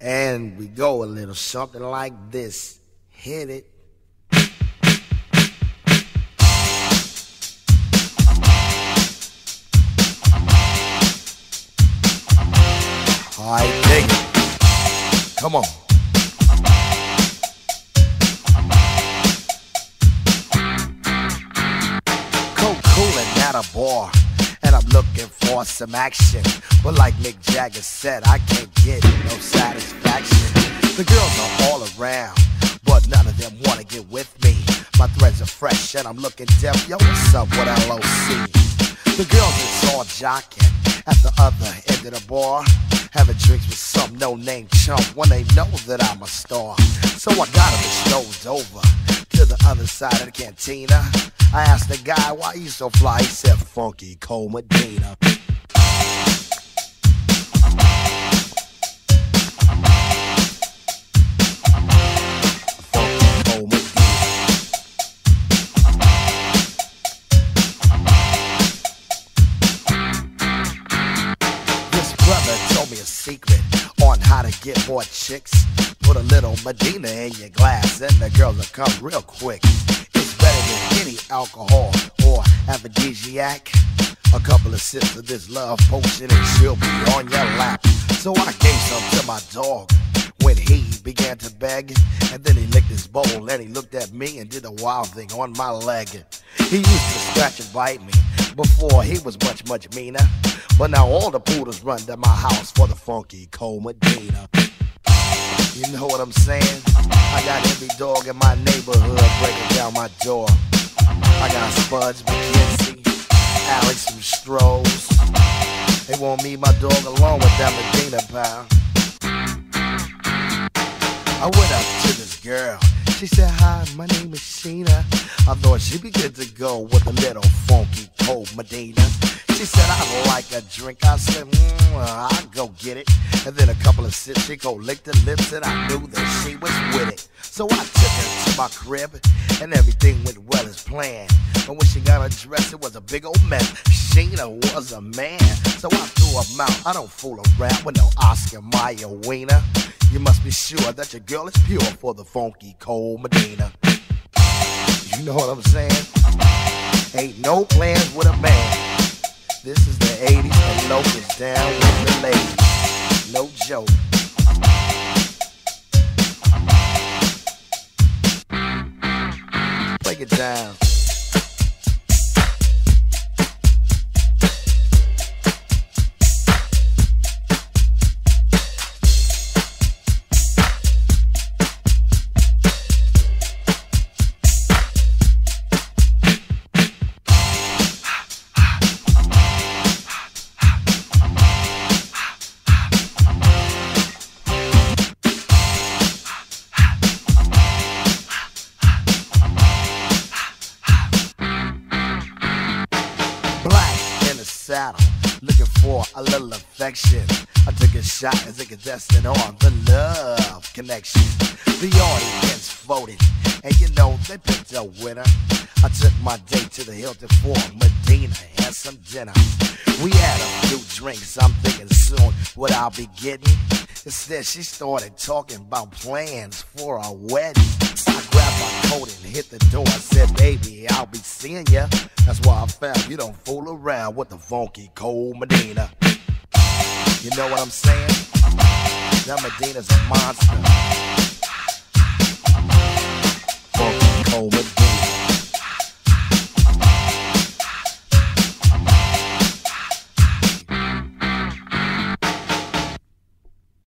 And we go a little something like this. Hit it. I dig it. Come on. Cooling at a bar, and I'm looking for some action. But like Mick Jagger said, I can't get no satisfaction. The girls are all around, but none of them wanna get with me. My threads are fresh, and I'm looking deaf. Yo, what's up with LOC? The girls is all jocking at the other end of the bar. Having drinks with some no-name chump when they know that I'm a star. So I got them strolled over to the other side of the cantina. I asked the guy why you so fly. He said, Funky Cold Medina. Funky Cold Medina. This brother told me a secret on how to get more chicks. Put a little Medina in your glass and the girls will come real quick. Any alcohol or aphrodisiac. A couple of sips of this love potion and she'll be on your lap. So I gave some to my dog when he began to beg. And then he licked his bowl and he looked at me and did a wild thing on my leg. He used to scratch and bite me before he was much, much meaner. But now all the poodles run to my house for the funky cold. You know what I'm saying? I got every dog in my neighborhood breaking down my door. I got Spuds, MacKenzie, Alex from Stroh's. They want me, my dog, along with that Medina pal. I went up to this girl. She said, Hi, my name is Sheena. I thought she'd be good to go with a little funky cold Medina. She said, I'd like a drink. I said, mm, I'll go get it. And then a couple of sips, she go lick the lips, and I knew that she was with it. So I took her to my crib, and everything went well as planned. But when she got dress, it was a big old mess. Sheena was a man, so I threw her out. I don't fool around with no Oscar Mayer wiener. You must be sure that your girl is pure for the funky cold Medina. You know what I'm saying? Ain't no plans with a man. This is the 80s and locust down with the. No joke. Break it down. Saddle, looking for a little affection. I took a shot as a contestant on the love connection. The audience voted, and you know they picked a winner. I took my date to the Hilton for Medina and some dinner. We had a few drinks, I'm thinking soon what I'll be getting. Instead, she started talking about plans for a wedding. I grabbed my coat and hit the door. I said, baby, I'll be that's why I found you don't fool around with the funky cold Medina. You know what I'm saying? That Medina's a monster. Funky cold Medina.